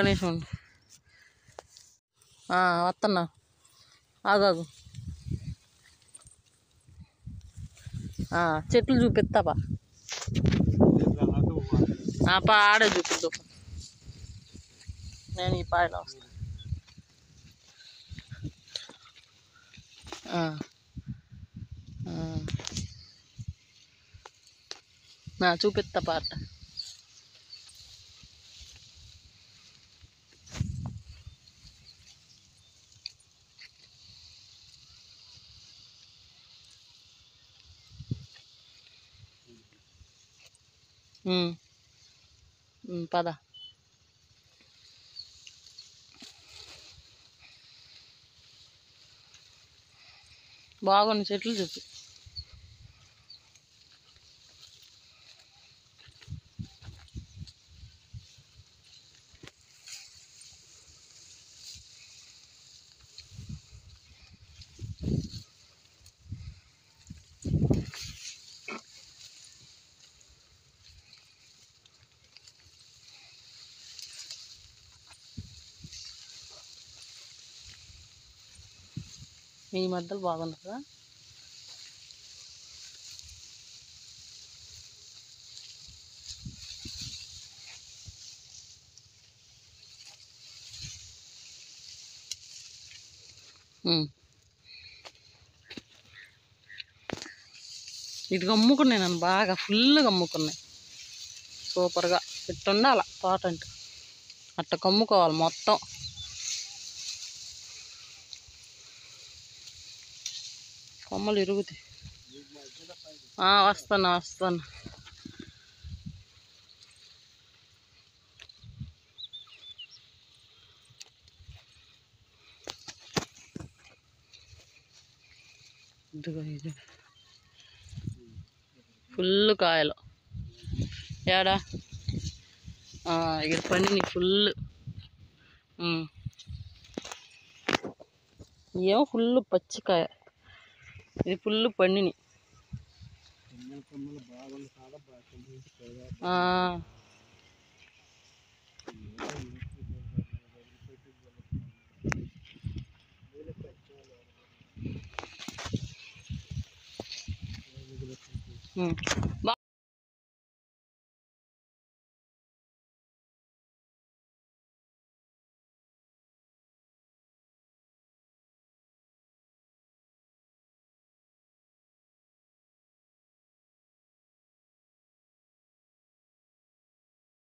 నిమిషం ఉండు. వస్తున్నా ఆగాగు చెట్లు చూపిస్తాపా ఆ, పా ఆడే చూపిద్దు నేను ఈ పాయలో వస్తా. చూపిస్తా పాట. పద. బాగున్న చెట్లు చెప్పు. ఈ మధ్యలో బాగుంది? కదా ఇది గమ్ముకున్నాయి నన్ను బాగా ఫుల్గా అమ్ముకున్నాయి సూపర్గా ఇట్టుండాల తోట అంటే అట్ట కమ్ముకోవాలి మొత్తం. కొమ్మలు ఇరుగుతాయి. ఆ, వస్తాను వస్తాను ఇదిగో ఇది. ఫుల్ కాయలు. ఏడా? ఆ, పని ఫుల్. ఏమో ఫుల్ పచ్చికాయ. ఇది ఫుల్ పండిని. ఆ,